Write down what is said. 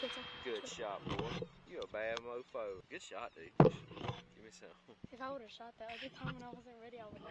Good shot, boy. You a bad mofo. Good shot, dude. Give me some. If I would have shot that, every time when I wasn't ready, I would